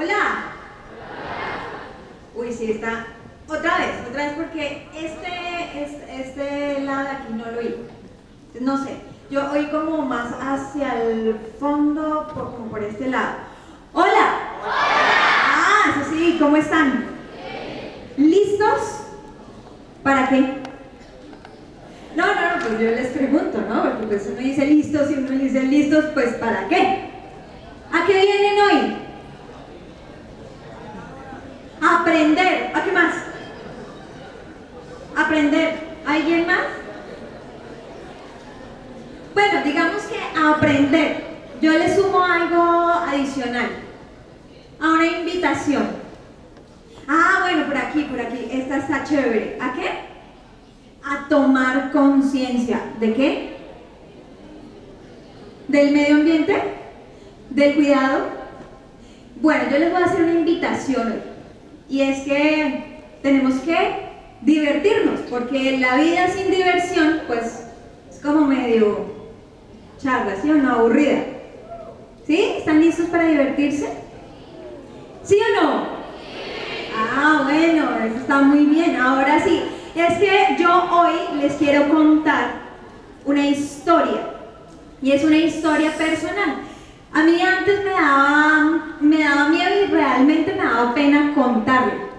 Hola. Uy, sí, está. Otra vez, otra vez, porque este, este, lado de aquí no lo oí. No sé, yo oí como más hacia el fondo, por, como por este lado. Hola. Ah, sí, sí, ¿cómo están? ¿Listos? ¿Para qué? No, no, no, pues yo les pregunto, ¿no? Porque pues uno dice listos y uno dice listos, pues ¿para qué? ¿A qué vienen hoy? Aprender. ¿A qué más? Aprender. ¿Alguien más? Bueno, digamos que aprender. Yo le sumo algo adicional. A una invitación. Ah, bueno, por aquí, por aquí. Esta está chévere. ¿A qué? A tomar conciencia. ¿De qué? ¿Del medio ambiente? ¿Del cuidado? Bueno, yo les voy a hacer una invitación hoy. Y es que tenemos que divertirnos, porque la vida sin diversión, pues, es como medio charla, ¿sí o no? Aburrida. ¿Sí? ¿Están listos para divertirse? ¿Sí o no? Ah, bueno, eso está muy bien. Ahora sí, es que yo hoy les quiero contar una historia. Y es una historia personal. A mí antes me daba, me daba miedo y realmente me daba pena contarlo.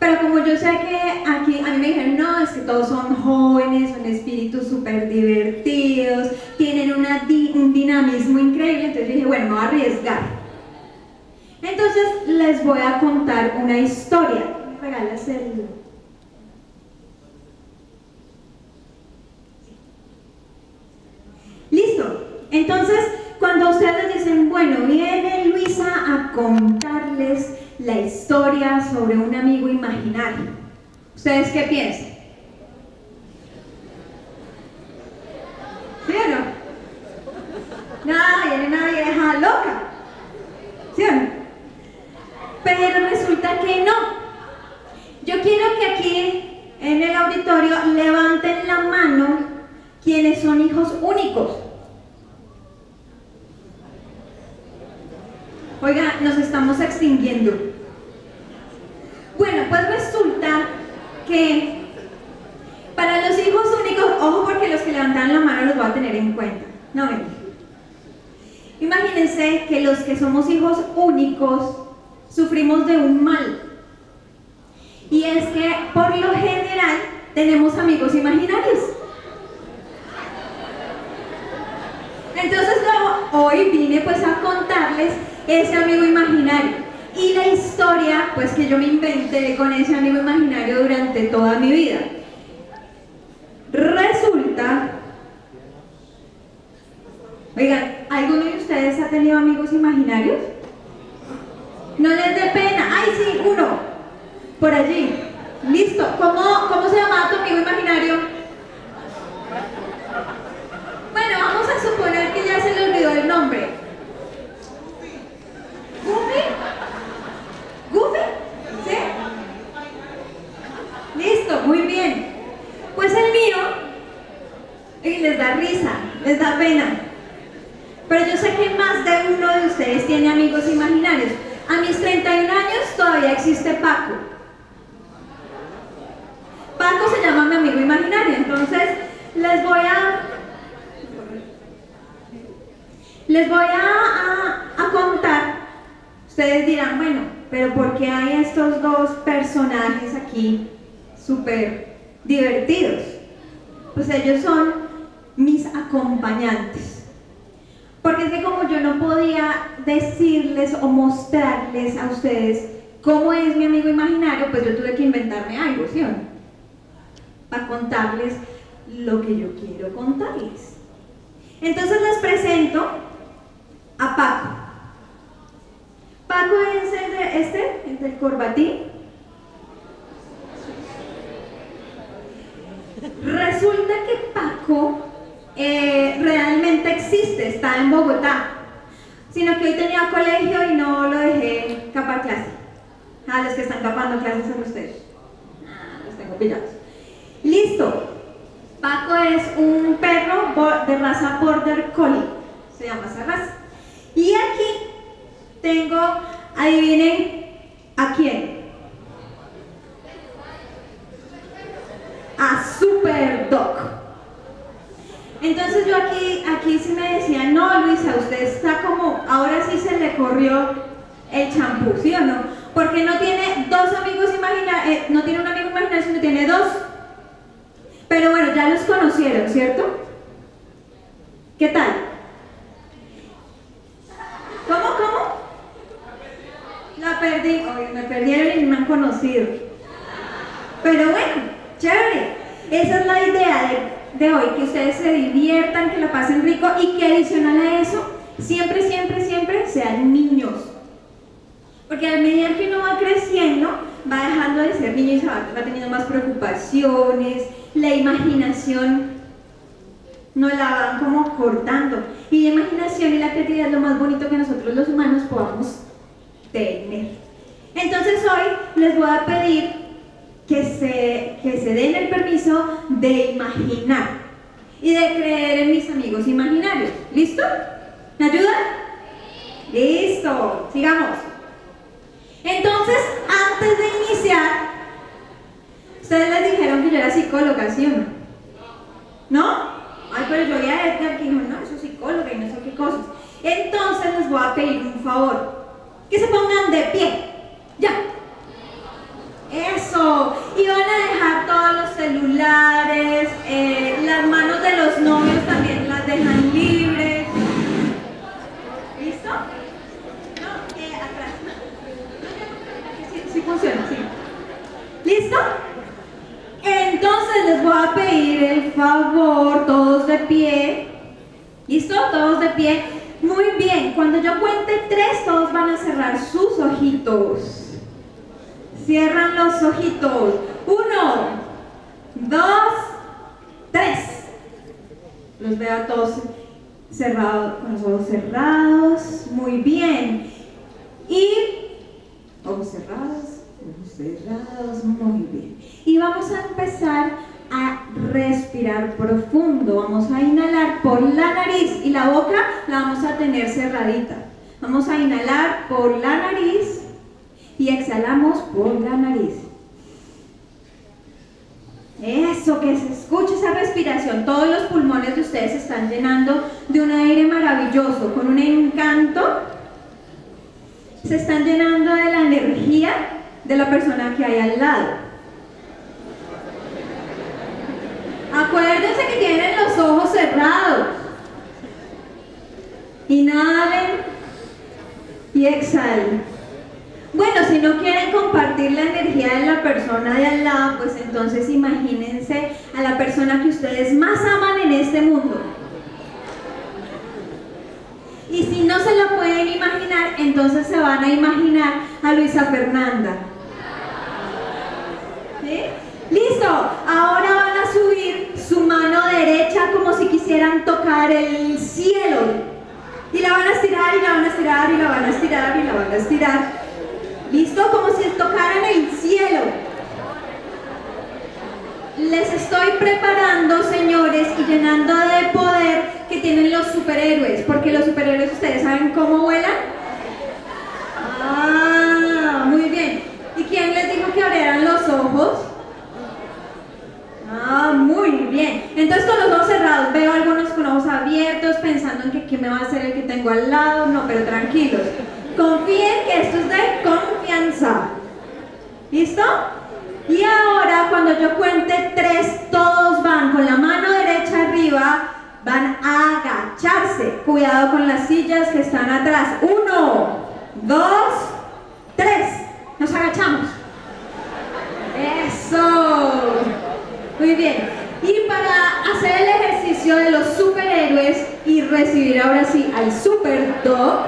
Pero como yo sé que aquí, a mí me dijeron, no, es que todos son jóvenes, son espíritus súper divertidos, tienen un dinamismo increíble, entonces dije, bueno, me voy a arriesgar. Entonces les voy a contar una historia. ¿Me regalas el...? Listo. Entonces, bueno, viene Luisa a contarles la historia sobre un amigo imaginario, ¿ustedes qué piensan? ¿Sí o no? Nada, viene una vieja loca. ¿Sí o no? Pero resulta que no. Yo quiero que aquí en el auditorio levanten la mano quienes son hijos únicos. Oiga, nos estamos extinguiendo. Bueno, pues resulta que para los hijos únicos, ojo porque los que levantan la mano los voy a tener en cuenta. No ven. Imagínense que los que somos hijos únicos sufrimos de un mal. Y es que por lo general tenemos amigos imaginarios. Entonces hoy vine pues a contarles ese amigo imaginario. Y la historia, pues que yo me inventé con ese amigo imaginario durante toda mi vida. Resulta, oigan, ¿alguno de ustedes ha tenido amigos imaginarios? No les dé pena. ¡Ay, sí, uno! Por allí. Listo. ¿Cómo, cómo se llama tu amigo imaginario? Bueno, vamos a suponer que ya se le olvidó el nombre. ¿Goofy? ¿Goofy? ¿Sí? Listo, muy bien. Pues el mío, y les da risa, les da pena. Pero yo sé que más de uno de ustedes tiene amigos imaginarios. A mis 31 años todavía existe Paco. Paco se llama mi amigo imaginario, entonces les voy a les voy a, a contar Ustedes dirán, bueno, pero ¿por qué hay estos dos personajes aquí súper divertidos? Pues ellos son mis acompañantes. Porque es que como yo no podía decirles o mostrarles a ustedes cómo es mi amigo imaginario, pues yo tuve que inventarme algo, ¿sí o no? Para contarles lo que yo quiero contarles. Entonces les presento a Paco. Paco es el de este, el del corbatín. Resulta que Paco eh, realmente existe, está en Bogotá, sino que hoy tenía colegio y no lo dejé capar clase. A ah, los que están capando clases son ustedes. Ah, los tengo pillados. Listo. Paco es un perro de raza Border Collie. Se llama esa raza. Y aquí tengo Adivinen a quién. A Super Doc. Entonces yo aquí, aquí sí me decía, no Luisa, usted está como, ahora sí se le corrió el champú, ¿sí o no? Porque no tiene dos amigos imaginarios, eh, no tiene un amigo imaginario, sino tiene dos. Pero bueno, ya los conocieron, ¿cierto? ¿Qué tal? ¿Cómo, cómo? La perdí, Oye, me perdieron y no me han conocido. Pero bueno, chévere. Esa es la idea de, de hoy, que ustedes se diviertan, que lo pasen rico y que adicional a eso, siempre, siempre, siempre sean niños. Porque a medida que uno va creciendo, va dejando de ser niño y va, va teniendo más preocupaciones, la imaginación no la van como cortando. Y la imaginación y la creatividad es lo más bonito que nosotros los humanos podamos tener. Entonces hoy les voy a pedir que se, que se den el permiso de imaginar y de creer en mis amigos imaginarios. ¿Listo? ¿Me ayudan? Listo, sigamos. Entonces, antes de iniciar, ustedes les dijeron que yo era psicóloga, ¿sí o no? ¿No? Ay, pero yo ya a Edgar que no, eso es psicóloga y no sé qué cosas. Entonces les voy a pedir un favor. Que se pongan de pie. Ya. Eso. Y van a dejar todos los celulares, eh, las manos de los novios también las dejan libres. ¿Listo? No, eh, atrás. Sí, sí funciona, sí. ¿Listo? Entonces les voy a pedir el favor, todos de pie. ¿Listo? Todos de pie. Muy bien, cuando yo cuente tres, todos van a cerrar sus ojitos. Cierran los ojitos. Uno, dos, tres. Los veo a todos cerrados, con los ojos cerrados. Muy bien. Y ojos cerrados, ojos cerrados. Muy bien. Y vamos a empezar a respirar profundo. Vamos a inhalar por la nariz y la boca la vamos a tener cerradita. Vamos a inhalar por la nariz y exhalamos por la nariz. Eso, que se escuche esa respiración. Todos los pulmones de ustedes se están llenando de un aire maravilloso, con un encanto. Se están llenando de la energía de la persona que hay al lado. Acuérdense que tienen los ojos cerrados. Inhalen y exhalen. Bueno, si no quieren compartir la energía de la persona de al lado, pues entonces imagínense a la persona que ustedes más aman en este mundo. Y si no se lo pueden imaginar, entonces se van a imaginar a Luisa Fernanda. ¿Sí? Listo, ahora van a subir su mano derecha como si quisieran tocar el cielo. Y la van a estirar y la van a estirar y la van a estirar y la van a estirar. Listo, como si tocaran el cielo. Les estoy preparando, señores, y llenando de poder que tienen los superhéroes, porque los superhéroes ustedes saben cómo vuelan. Ah, muy bien. ¿Y quién les dijo que abrieran los ojos? Ah, muy bien. Entonces con los ojos cerrados, veo algunos con ojos abiertos pensando en que qué me va a hacer el que tengo al lado. No, pero tranquilos. Confíen que esto es de confianza. ¿Listo? Y ahora cuando yo cuente tres, todos van con la mano derecha arriba, van a agacharse. Cuidado con las sillas que están atrás. Uno, dos, tres. Nos agachamos. Eso. Muy bien. Y para hacer el ejercicio de los superhéroes y recibir ahora sí al super dog,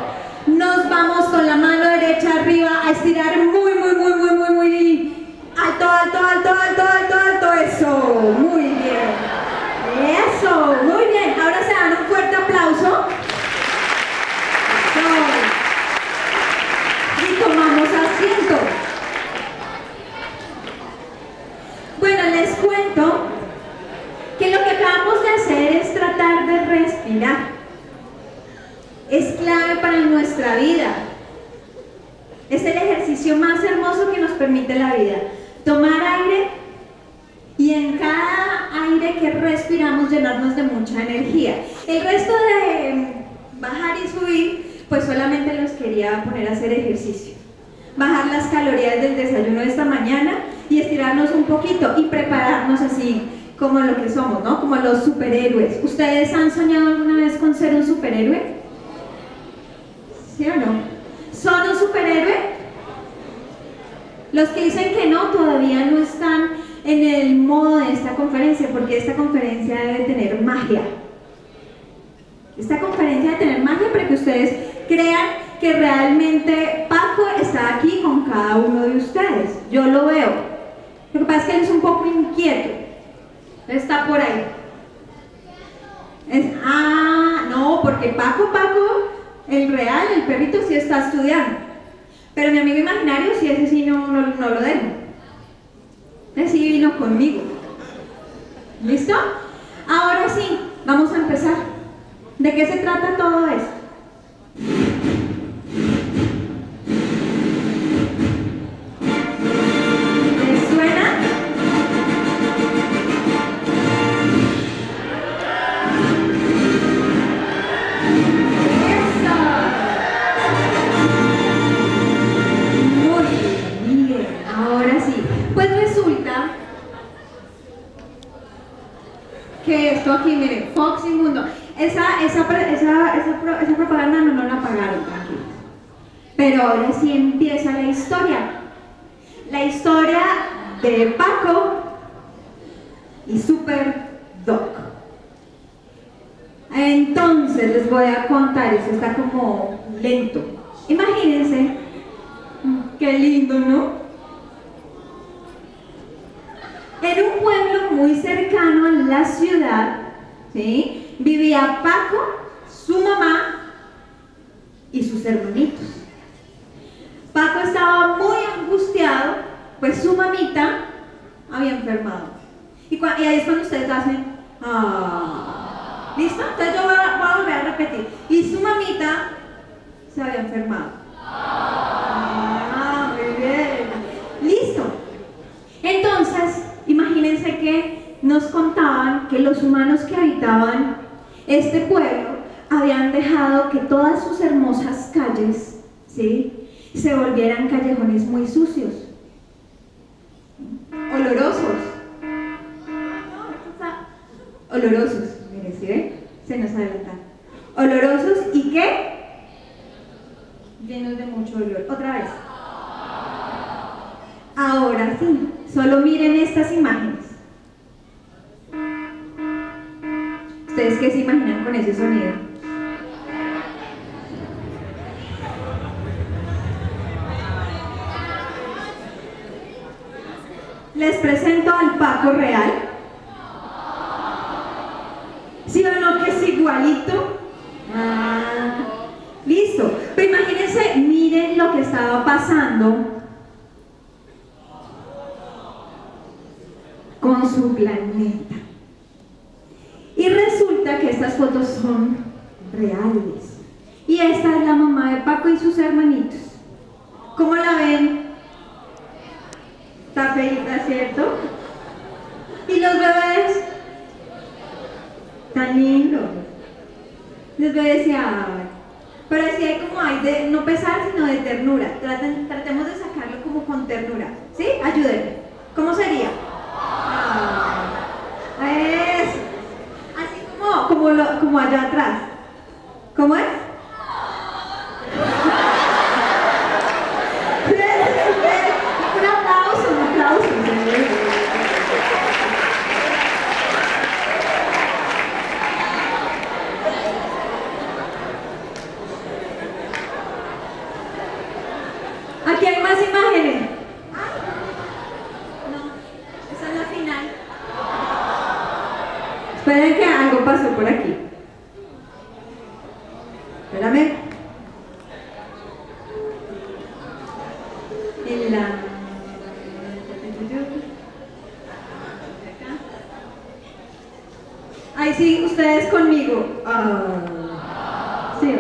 nos vamos con la mano derecha arriba a estirar muy, muy, muy, muy, muy, muy alto, alto, alto, alto, alto, alto. Eso. Muy bien. Eso. Muy bien. Ahora se dan un fuerte aplauso. Eso. Y tomamos asiento. Bueno, les cuento que lo que acabamos de hacer es tratar de respirar. Es clave para nuestra vida. ejercicio más hermoso permite la vida. Tomar aire y en cada aire que respiramos llenarnos de mucha energía. El resto de mm, bajar y subir, pues solamente los quería poner a hacer ejercicio. Bajar las calorías del desayuno de esta mañana y estirarnos un poquito y prepararnos así como lo que somos, ¿no? Como los superhéroes. ¿Ustedes han soñado alguna vez con ser un superhéroe? ¿Sí o no? ¿Son un superhéroe? Los que dicen que no todavía no están en el modo de esta conferencia, porque esta conferencia debe tener magia. Esta conferencia debe tener magia para que ustedes crean que realmente Paco está aquí con cada uno de ustedes. Yo lo veo. Lo que pasa es que él es un poco inquieto. Está por ahí. ah, no, porque Paco, Paco, el real, el perrito sí está estudiando. Pero mi amigo imaginario, sí, ese sí no, no, lo dejo. Ese vino conmigo. ¿Listo? Ahora sí, vamos a empezar. ¿De qué se trata todo esto? Paco y Super Doc. Entonces les voy a contar, eso está como lento. Imagínense, qué lindo, ¿no? En un pueblo muy cercano a la ciudad, ¿sí? vivía Paco, su mamá y sus hermanitos. Paco estaba muy angustiado, pues su mamita había enfermado. Y, ahí es cuando ustedes hacen, ah, ¿listo? Entonces yo voy a, volver a repetir. Y su mamita se había enfermado. Ah, muy bien. Listo. Entonces, imagínense que nos contaban que los humanos que habitaban este pueblo habían dejado que todas sus hermosas calles ¿sí? se volvieran callejones muy sucios, Olorosos, miren, ¿sí ven? Se nos adelantan. Olorosos y qué? Llenos de mucho olor. Otra vez. Ahora sí, solo miren estas imágenes. ¿Ustedes qué se imaginan con ese sonido? Les presento al Paco Real. ¿Sí o no que es igualito? Ah, listo. Pero imagínense, miren lo que estaba pasando con su planeta. Y resulta que estas fotos son reales. Y esta es la mamá de Paco y sus hermanitos. ¿Cómo la ven? Está feita, ¿cierto? ¿Y los bebés? Tan lindos. Los bebés ya... Pero así hay como hay de no pesar, sino de ternura. tratemos de sacarlo como con ternura. ¿Sí? Ayúdenme. ¿Cómo sería? Es así como, como, lo, como allá atrás. ¿Cómo es? un aplauso, un aplauso. Aquí hay más imágenes. Esperen que algo pasó por aquí. Espérame. En la... Ahí sí, ustedes conmigo. Ah, sí.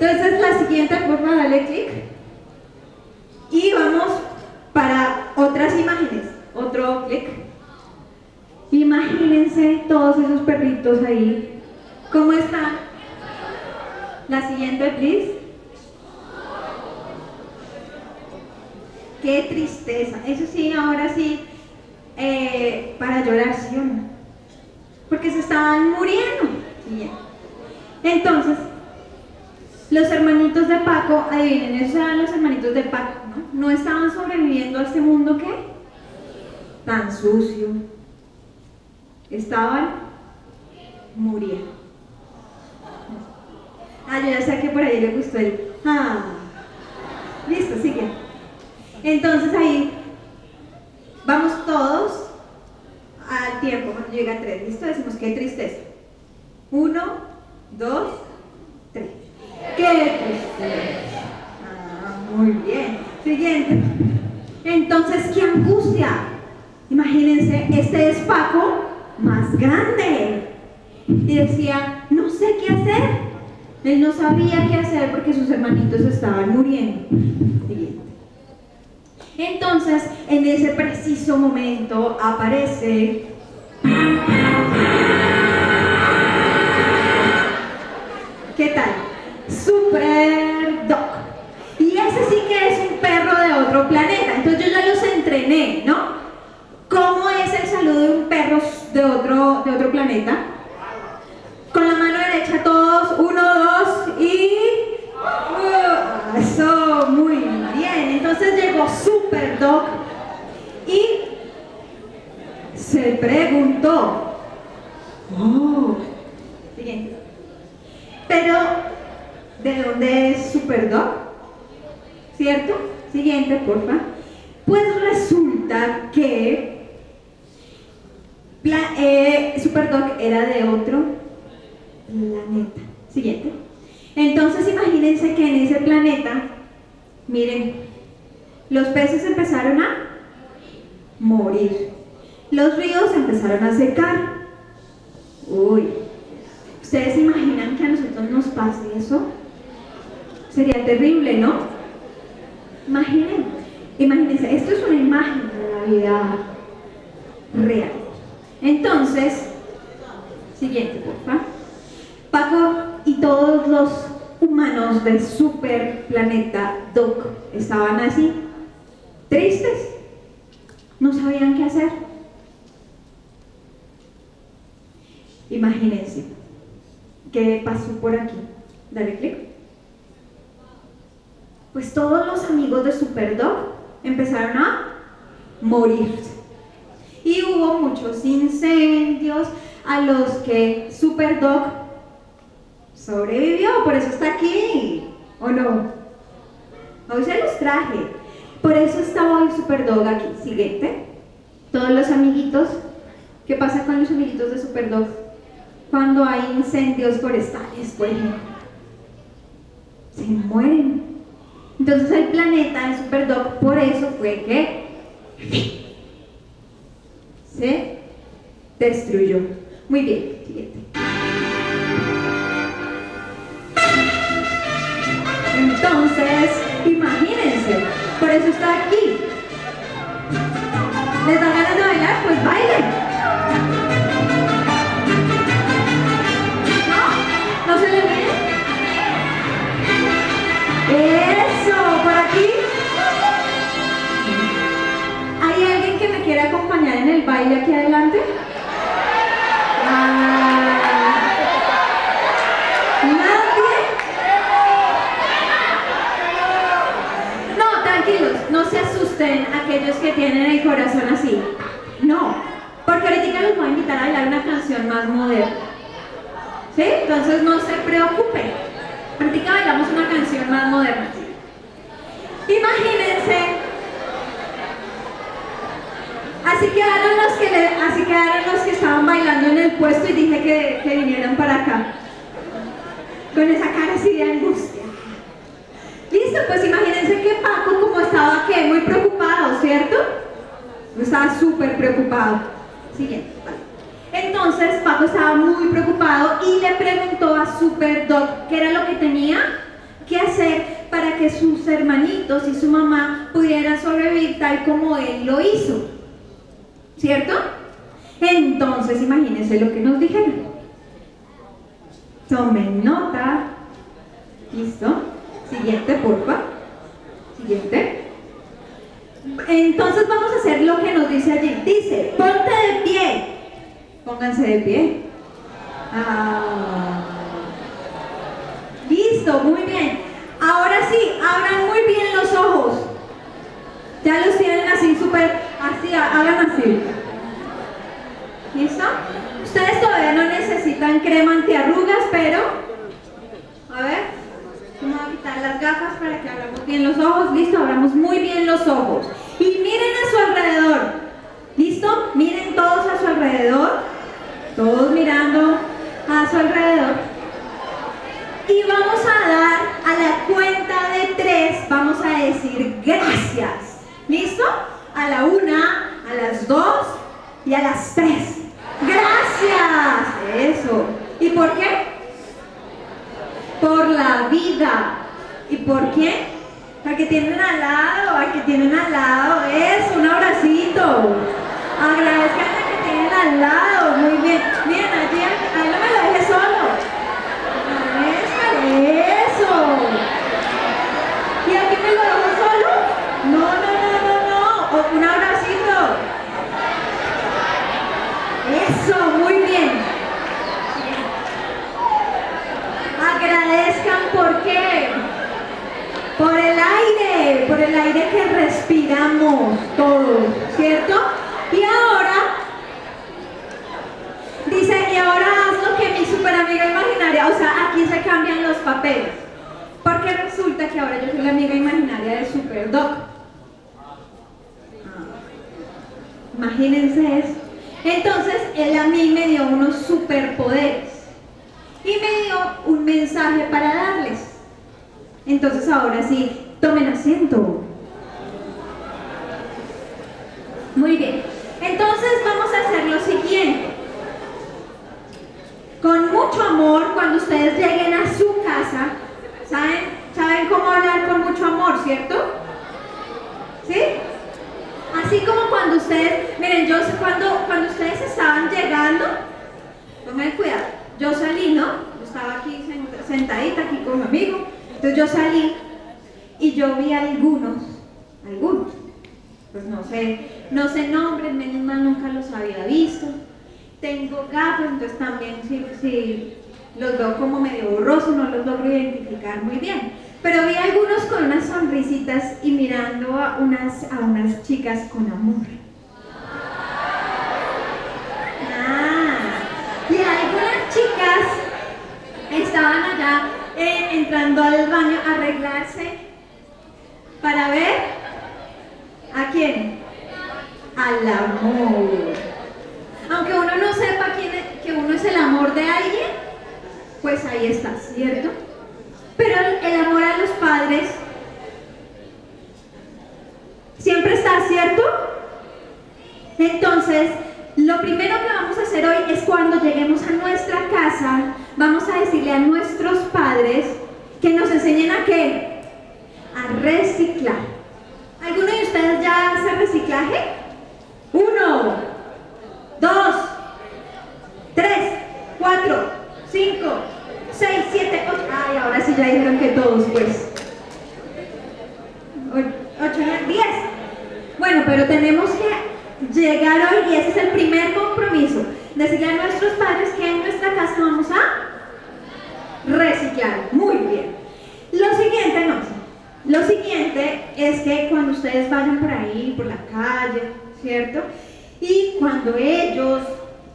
Entonces la siguiente, favor, dale clic. Y vamos para otras imágenes. Otro clic. Imagínense todos esos perritos ahí. ¿Cómo están? La siguiente, please. Qué tristeza. Eso sí, ahora sí, eh, para llorar, ¿sí o no? Porque se estaban muriendo. Entonces, los hermanitos de Paco, adivinen, esos eran los hermanitos de Paco, ¿no? No estaban sobreviviendo a este mundo que tan sucio. Estaban muriendo. Ah, yo ya sé que por ahí le gustó el. Ah. Listo, sigue. Entonces ahí vamos todos al tiempo. Cuando llega tres, ¿listo? Decimos qué tristeza. Uno, dos, tres. ¡Qué tristeza! Ah, muy bien. Siguiente. Entonces, ¿qué angustia? Imagínense, este es Paco más grande. Y decía, no sé qué hacer. Él no sabía qué hacer porque sus hermanitos estaban muriendo. Siguiente. Entonces, en ese preciso momento aparece ¿Qué tal? Super Dog. Y ese sí que es un perro de otro planeta. Entonces yo ya los entrené, ¿no? ¿Cómo es el saludo de un perro de otro, de otro planeta? Con la mano derecha todos, uno, dos y... Uh, eso, muy bien. Entonces llegó Super Dog y se preguntó, oh. Pero, ¿de dónde es Superdog? ¿Cierto? Siguiente, porfa. Pues resulta que eh, Superdog era de otro planeta. Siguiente. Entonces imagínense que en ese planeta, miren, los peces empezaron a morir. Los ríos empezaron a secar. Uy, ¿Ustedes imaginan que a nosotros nos pase eso? Sería terrible, ¿no? Imaginen, imagínense, esto es una imagen de la vida real. Entonces, siguiente, porfa. Paco y todos los humanos del super planeta Doc estaban así, tristes, no sabían qué hacer. Imagínense, ¿Qué pasó por aquí? Dale clic. Pues todos los amigos de Superdog empezaron a morir. Y hubo muchos incendios a los que Superdog sobrevivió, por eso está aquí, ¿o no? Hoy se los traje. Por eso está hoy Superdog aquí. Siguiente. Todos los amiguitos. ¿Qué pasa con los amiguitos de Superdog? cuando hay incendios forestales, ejemplo. Se mueren. Entonces el planeta, el Superdog, por eso fue que se destruyó. Muy bien, siguiente. Tomen nota. ¿Listo? Siguiente, porfa. Siguiente. Entonces vamos a hacer lo que nos dice allí. Dice, ponte de pie. Pónganse de pie. Ah. Listo, muy bien. Ahora sí, abran muy bien los ojos. Ya los tienen así súper, así, hagan así. ¿Listo? Ustedes todavía no necesitan crema antiarrugas, pero... A ver, vamos a quitar las gafas para que abramos bien los ojos. Listo, abramos muy bien los ojos. Y miren a su alrededor. ¿Listo? Miren todos a su alrededor. Todos mirando a su alrededor. Y vamos a dar a la cuenta de tres, vamos a decir gracias. ¿Listo? A la una, a las dos y a las tres. Gracias. Eso. ¿Y por qué? Por la vida. ¿Y por qué? La que tienen al lado, al que tienen al lado. Es un abracito. Agradezcan a que tienen al lado. Muy bien. Miren, allí, ahí no me lo dejes solo. Eso. ¿Y aquí me lo dejo solo? No, no, no, no, no. Un abracito. Eso, muy bien. Agradezcan por qué. Por el aire, por el aire que respiramos todos, ¿cierto? Y ahora, dice, y ahora haz lo que mi super amiga imaginaria, o sea, aquí se cambian los papeles. Porque resulta que ahora yo soy la amiga imaginaria de Super Doc. Imagínense eso. Entonces, él a mí me dio unos superpoderes y me dio un mensaje para darles. Entonces ahora sí, tomen asiento. Muy bien. Entonces vamos a hacer lo siguiente. Con mucho amor, cuando ustedes lleguen a su casa, ¿saben, ¿saben cómo hablar con mucho amor, cierto? ¿Sí? Así como cuando ustedes, miren, yo cuando, cuando ustedes estaban llegando, pongan cuidado, yo salí, ¿no? Yo estaba aquí sentadita, aquí con mi amigo, entonces yo salí y yo vi algunos, algunos, pues no sé, no sé nombres, menos mal nunca los había visto. Tengo gafas, entonces también si, los veo como medio borrosos, no los logro identificar muy bien. Pero vi algunos con unas sonrisitas y mirando a unas, a unas chicas con amor. Ah, y algunas chicas estaban allá eh, entrando al baño a arreglarse para ver a quién, al amor. Aunque uno no sepa quién que uno es el amor de alguien, pues ahí está, ¿cierto? Pero el amor a los padres siempre está, ¿cierto? Entonces, lo primero que vamos a hacer hoy es cuando lleguemos a nuestra casa, vamos a decirle a nuestros padres que nos enseñen a qué? A reciclar. ¿Alguno de ustedes ya hace reciclaje? Uno, dos, tres, cuatro, cinco, seis, siete, ocho. Ay, ahora sí ya dijeron que todos, pues. Ocho, diez. Bueno, pero tenemos que llegar hoy y ese es el primer compromiso. Decirle a nuestros padres que en nuestra casa vamos a reciclar. Muy bien. Lo siguiente, no. Lo siguiente es que cuando ustedes vayan por ahí, por la calle, ¿cierto? Y cuando ellos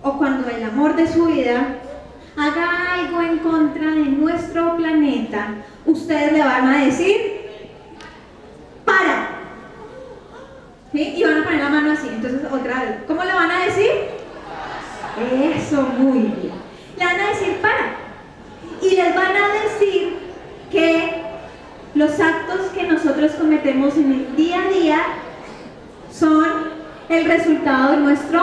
o cuando el amor de su vida haga algo en contra de nuestro planeta, ustedes le van a decir, para, y van a poner la mano así, entonces otra vez. ¿Cómo le van a decir? Eso, muy bien. Le van a decir para. Y les van a decir que los actos que nosotros cometemos en el día a día son el resultado de nuestro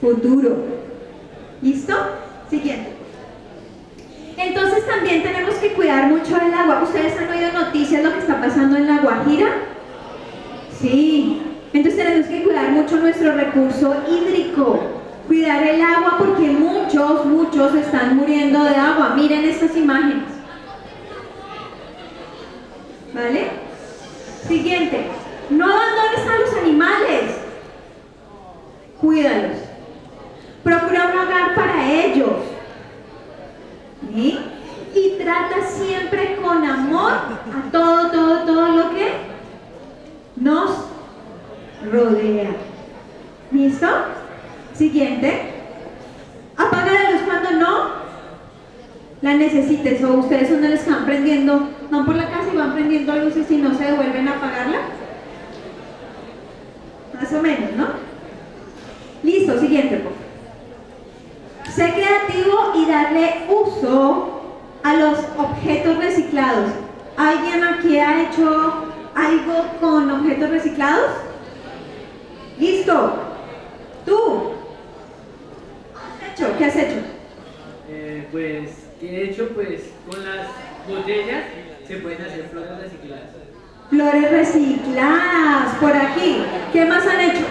futuro. ¿Listo? Siguiente. Entonces también tenemos que cuidar mucho el agua. ¿Ustedes han oído noticias de lo que está pasando en la Guajira? Sí. Entonces tenemos que cuidar mucho nuestro recurso hídrico. Cuidar el agua porque muchos, muchos están muriendo de agua. Miren estas imágenes. ¿Vale? Siguiente. No abandones a los animales. Cuídalos. Procura un hogar para ellos. ¿Sí? Y trata siempre con amor a todo, todo, todo lo que nos rodea. ¿Listo? Siguiente. Apaga la luz cuando no la necesites o ustedes son los que están prendiendo, van por la casa y van prendiendo luces y no se devuelven a apagarla. Más o menos, ¿no? Listo, siguiente. Sé creativo y darle uso a los objetos reciclados. ¿Alguien aquí ha hecho algo con objetos reciclados? Listo. ¿Tú? ¿Qué has hecho? ¿Qué has hecho? Eh, pues, ¿qué he hecho? Pues, con las botellas se pueden hacer flores recicladas. Flores recicladas, por aquí. ¿Qué más han hecho?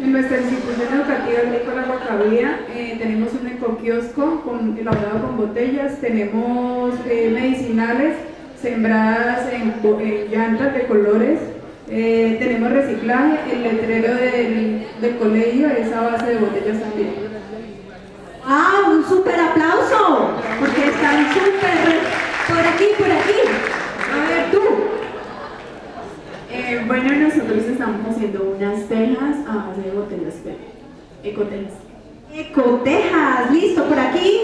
En nuestra institución educativa agrícola Guacabía eh, tenemos un ecoquiosco con, elaborado con botellas, tenemos eh, medicinales sembradas en, en, llantas de colores, eh, tenemos reciclaje, el letrero del, del colegio es a base de botellas también. ¡Ah! ¡Un súper aplauso! Porque están súper por aquí, por aquí. A ver, tú. Eh, bueno, nosotros estamos haciendo unas tejas a base de botellas PET. Ecotejas. Ecotejas, listo, por aquí.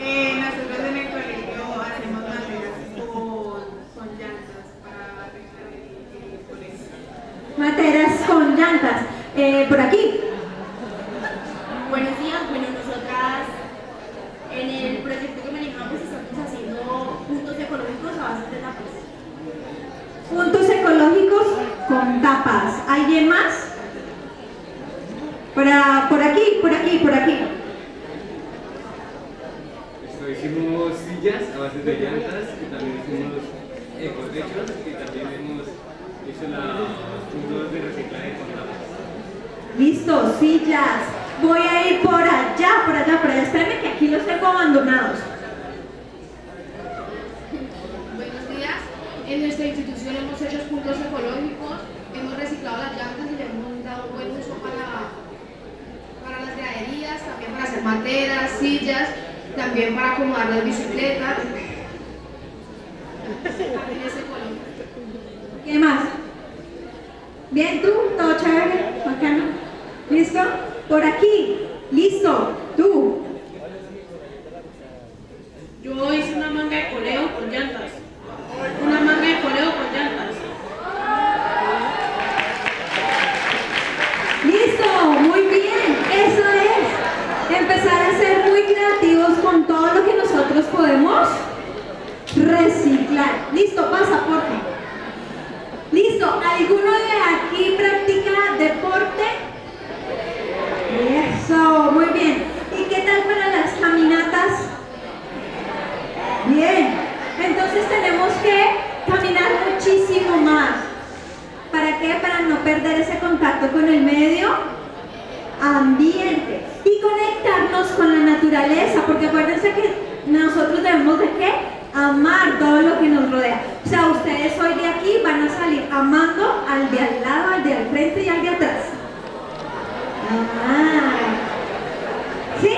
Eh, nosotros en el colegio hacemos materas con, con llantas para arreglar el colegio. Materas con llantas. Eh, por aquí. Buenos días, bueno, nosotras en el proyecto que manejamos estamos haciendo puntos ecológicos a base de tapas. Puntos ecológicos con tapas. ¿Alguien más? Por, por aquí, por aquí, por aquí. Esto, hicimos sillas a base de llantas y también hicimos ecotechos y también hemos hecho los puntos de reciclaje con tapas. Listo, sillas. Voy a ir por allá, por allá, por allá. Espérenme que aquí los tengo abandonados. Buenos días. En nuestra institución hemos hecho puntos ecológicos, hemos reciclado las llantas y le hemos dado buen uso para, para las graderías, también para hacer materas, sillas, también para acomodar las bicicletas. ¿Qué más? Bien, tú, todo chévere, bacano. ¿Listo? Por aquí, listo, tú. Yo hice una manga de coleo con llantas. Una manga de coleo con llantas. Listo, muy bien, eso es. Empezar a ser muy creativos con todo lo que nosotros podemos reciclar. Listo, pasaporte. Listo, ¿alguno de aquí practica deporte? Eso, muy bien. ¿Y qué tal para las caminatas? Bien. Entonces tenemos que caminar muchísimo más. ¿Para qué? Para no perder ese contacto con el medio ambiente y conectarnos con la naturaleza, porque acuérdense que nosotros debemos de qué? Amar todo lo que nos rodea. O sea, ustedes hoy de aquí van a salir amando al de al lado, al de al frente y al de atrás. Ah. ¿Sí?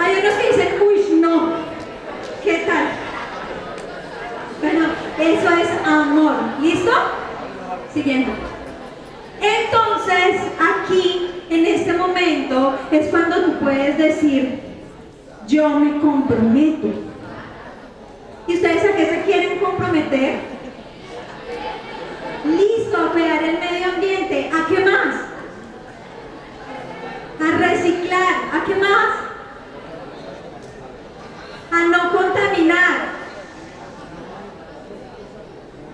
Hay unos que dicen, uy, no. ¿Qué tal? Bueno, eso es amor. ¿Listo? Entonces, aquí, en este momento, es cuando tú puedes decir, yo me comprometo. ¿Y ustedes a qué se quieren comprometer? Listo, a cuidar el medio ambiente. ¿A qué más? A reciclar. ¿A qué más? A no contaminar.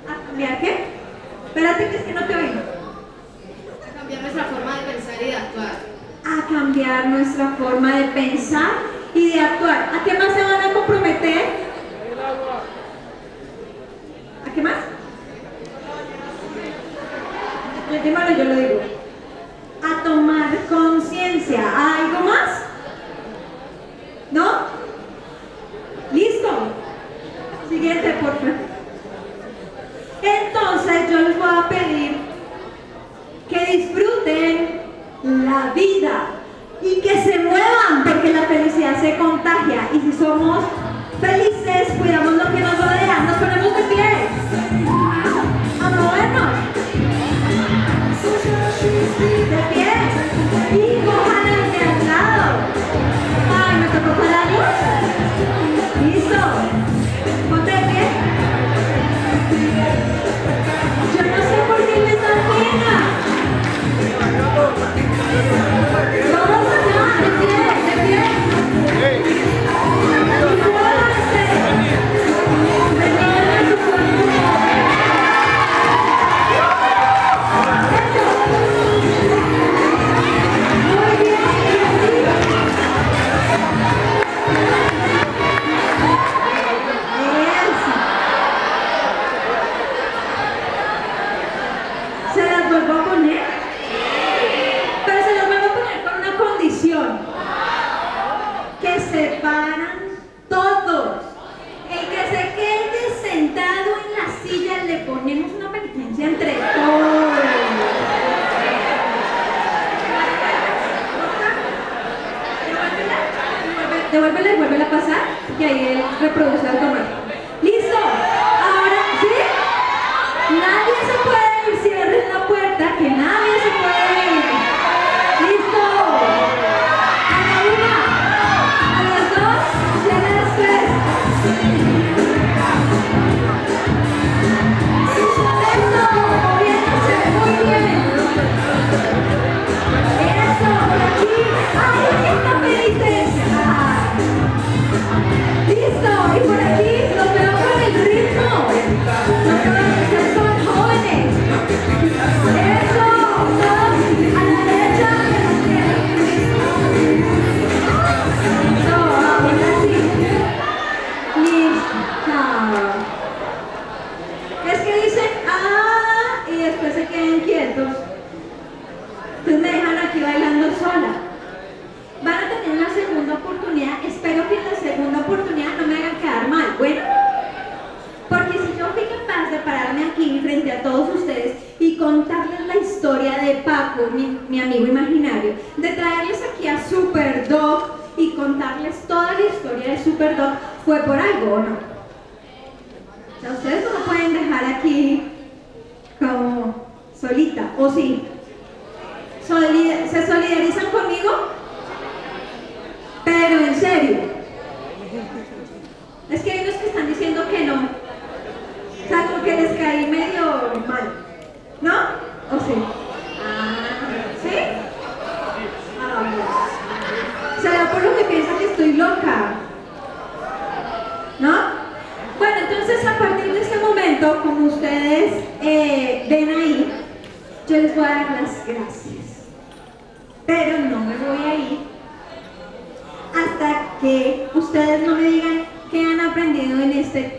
¿A cambiar qué? Espérate que es que no te oí. A cambiar nuestra forma de pensar y de actuar. A cambiar nuestra forma de pensar y de actuar. ¿A qué más se van a comprometer? ¿A qué más? Yo lo digo. A tomar conciencia. Algo más? ¿No? ¿Listo? Siguiente, por favor. Entonces yo les voy a pedir que disfruten la vida y que se muevan porque la felicidad se contagia. Y si somos felices cuidamos lo que nos rodea, nos ponemos de pie. A movernos.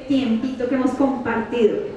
tiempito que hemos compartido.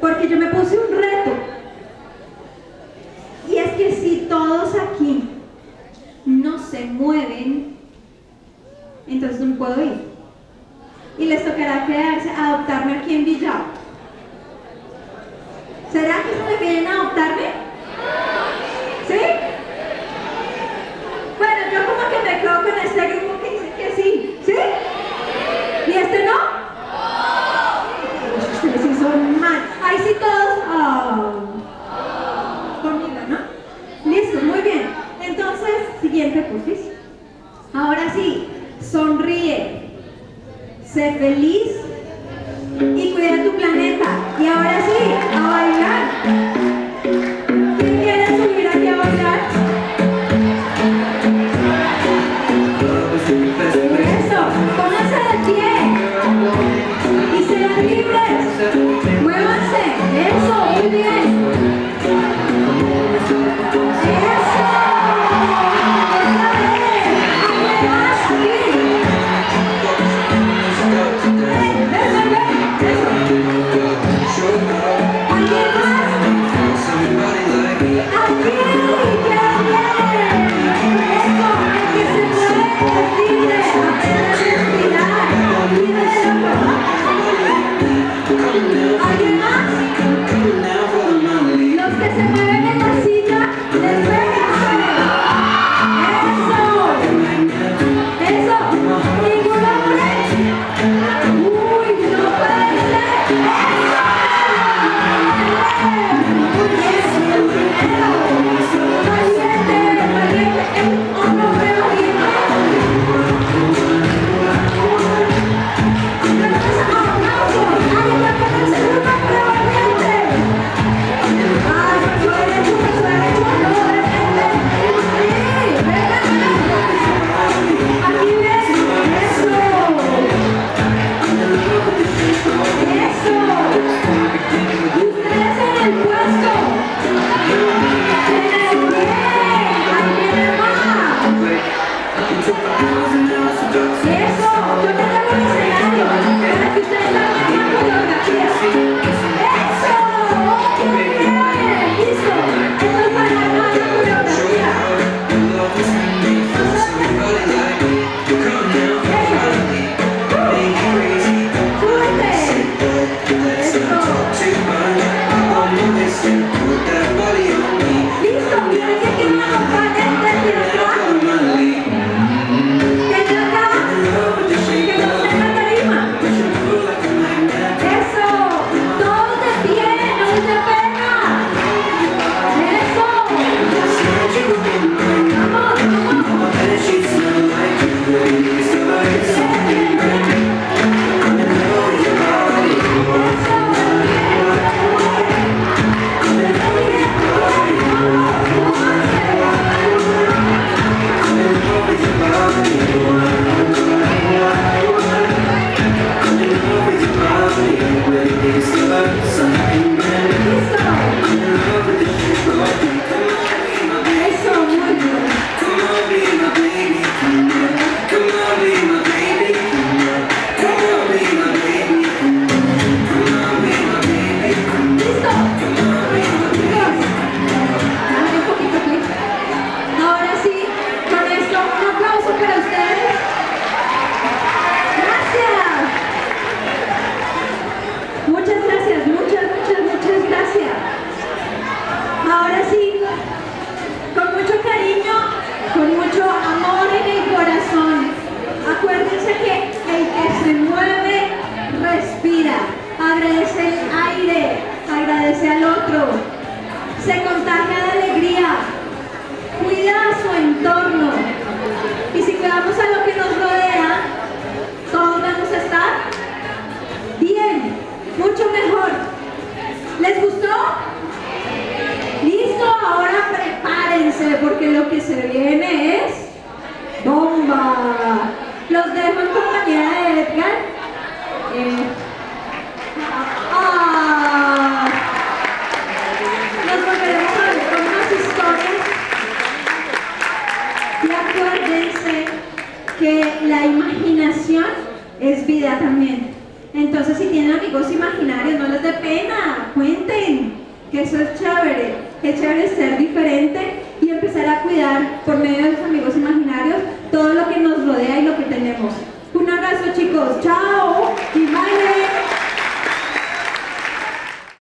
Porque yo me puse un